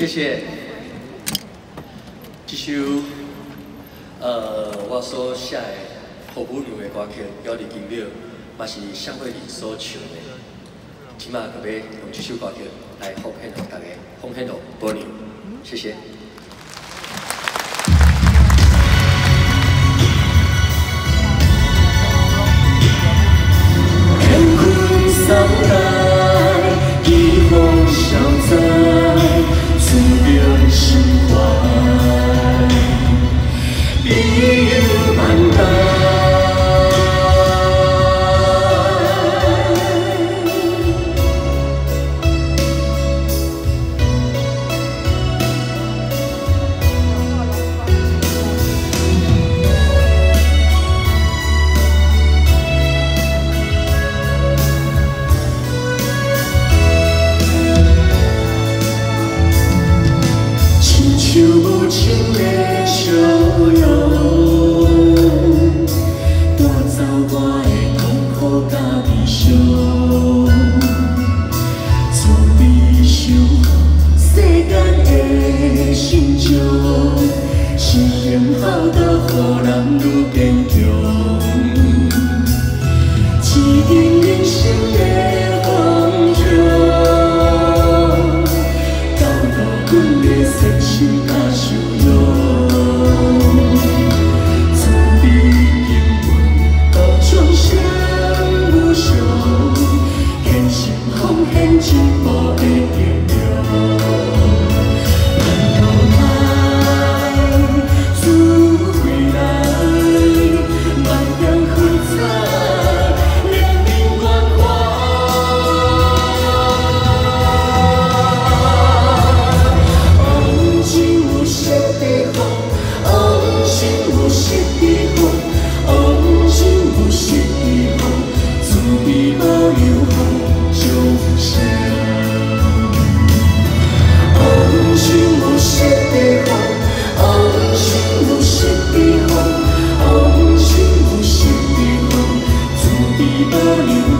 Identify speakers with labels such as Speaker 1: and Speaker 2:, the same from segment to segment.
Speaker 1: 谢谢。这首呃我所写的好温柔的歌曲叫李金铭也是上辈子所唱的。请把各要用这首歌曲来奉献给大家奉献给玻璃谢谢。
Speaker 2: 我
Speaker 3: 跟
Speaker 1: 你相
Speaker 2: 亲世间的情歌失恋后的乎人愈坚强。一段人生的一个人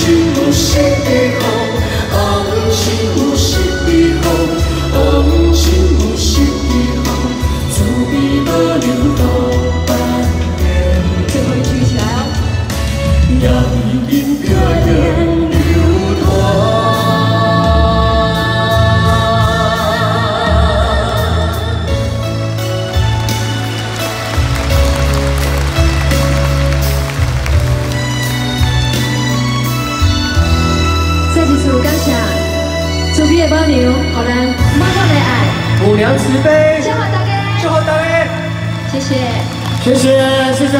Speaker 2: 幸福是美好，爱情故。
Speaker 3: 你的保佑，好咱满满的爱，
Speaker 1: 母娘慈悲，
Speaker 3: 祝福大家，
Speaker 1: 祝福大家，
Speaker 3: 谢谢。
Speaker 1: 谢谢谢谢。